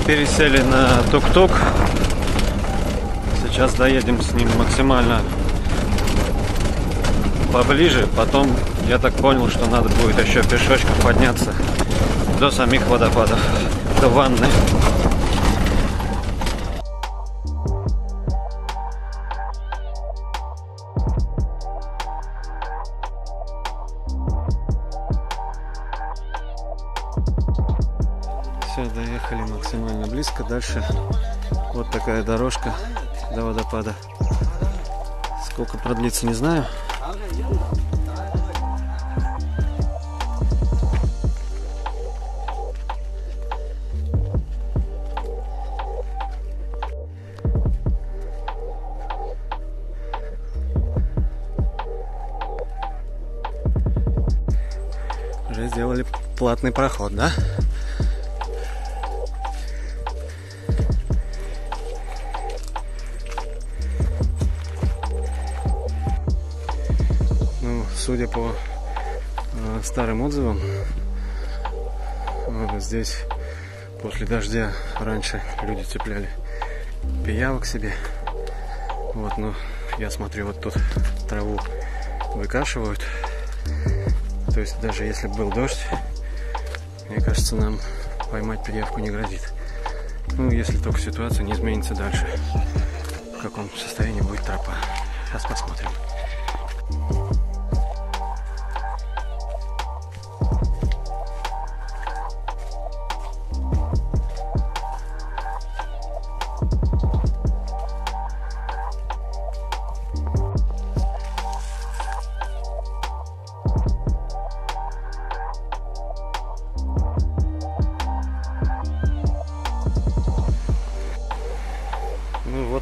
пересели на тук-тук. Сейчас доедем с ним максимально поближе. Потом я так понял, что надо будет еще пешочком подняться до самих водопадов, до ванны. Максимально близко. Дальше вот такая дорожка до водопада. Сколько продлится, не знаю. Уже сделали платный проход, да? Судя по э, старым отзывам, э, здесь после дождя раньше люди цепляли пиявок себе. Вот, но я смотрю, вот тут траву выкашивают. То есть даже если был дождь, мне кажется, нам поймать пиявку не грозит. Ну, если только ситуация не изменится дальше. В каком состоянии будет тропа. Сейчас посмотрим.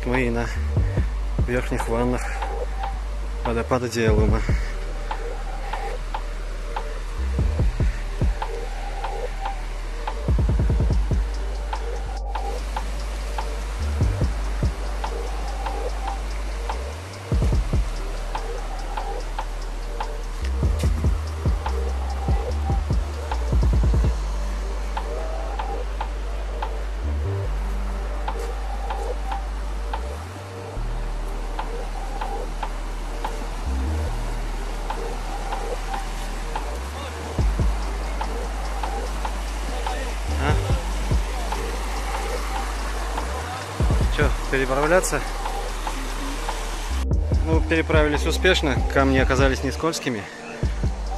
Вот мы и на верхних ваннах водопада Диалума. Переправляться? Ну, переправились успешно. Камни оказались не скользкими.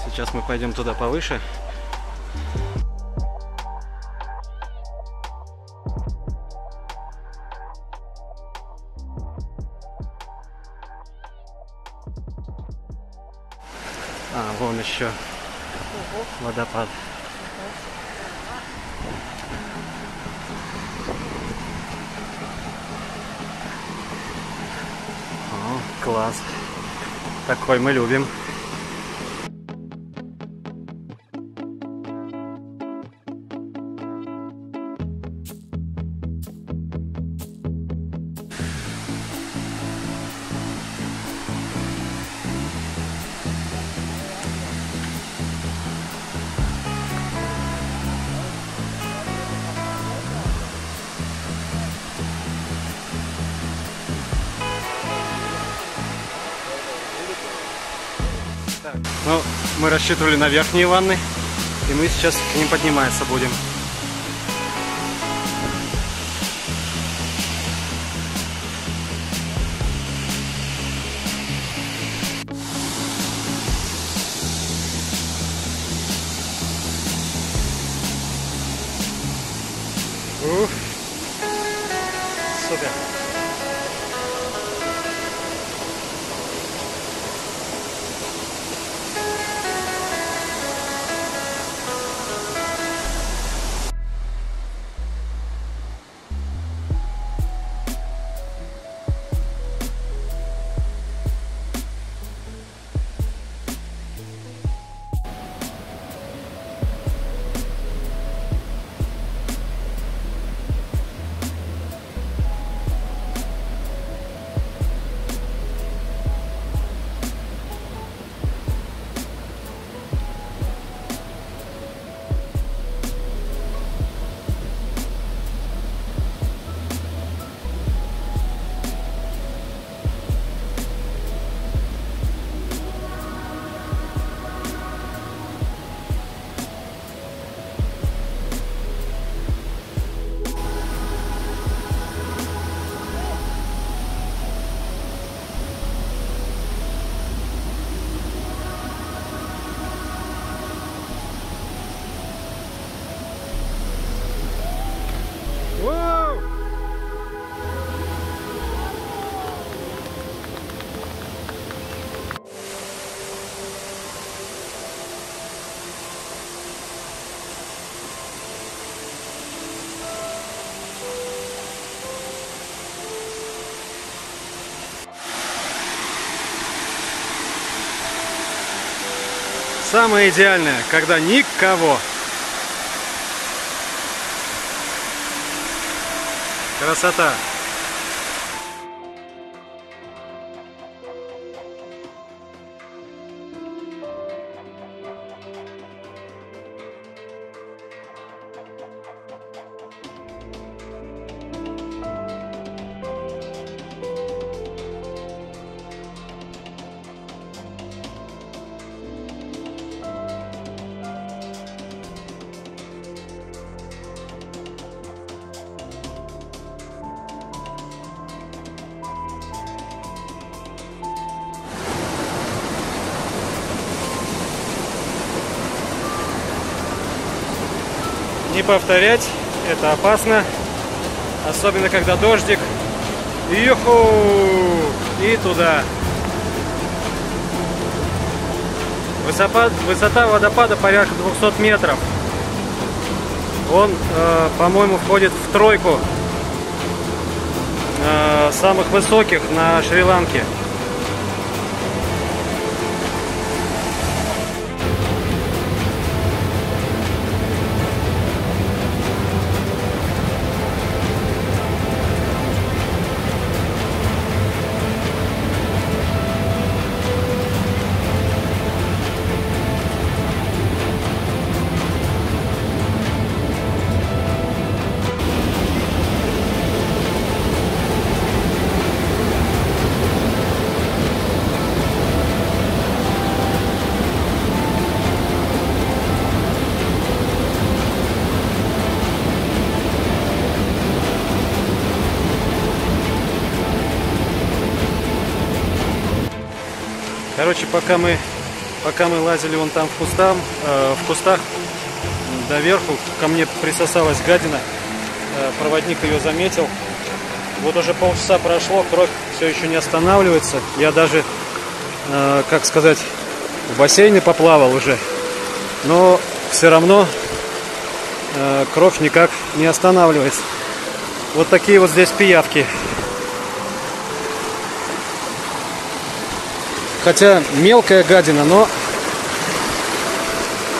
Сейчас мы пойдем туда повыше. А, вон еще водопад. Класс. Такой мы любим. Ну, мы рассчитывали на верхние ванны, и мы сейчас к ним подниматься будем. Ух. Супер. Самое идеальное, когда никого. Красота. Не повторять, это опасно. Особенно когда дождик. Юху! И туда. Высота, высота водопада порядка 200 метров. Он, э, по-моему, входит в тройку э, самых высоких на Шри-Ланке. Короче, пока мы, пока мы лазили вон там в, кустам, э, в кустах доверху, ко мне присосалась гадина. Э, проводник ее заметил. Вот уже полчаса прошло, кровь все еще не останавливается. Я даже, э, как сказать, в бассейне поплавал уже. Но все равно э, кровь никак не останавливается. Вот такие вот здесь пиявки. Хотя мелкая гадина, но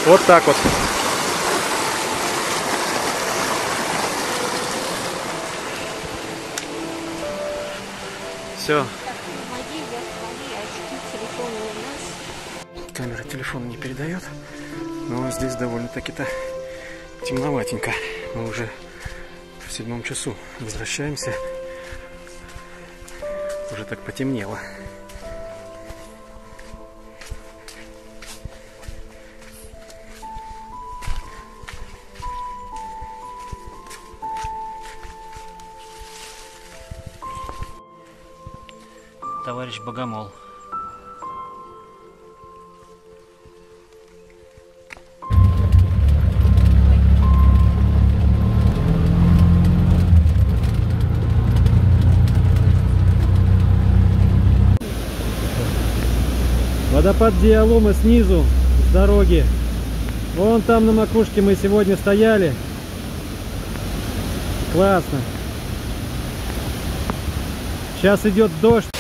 вот так вот. Все. Камера телефона не передает, но здесь довольно-таки-то темноватенько. Мы уже в седьмом часу возвращаемся. Уже так потемнело. Товарищ Богомол. Водопад Диалума снизу, с дороги. Вон там на макушке мы сегодня стояли. Классно. Сейчас идет дождь.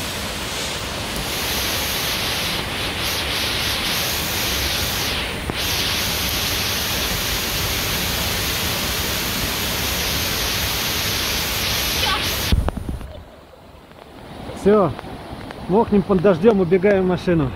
Все, мокнем под дождем, убегаем в машину.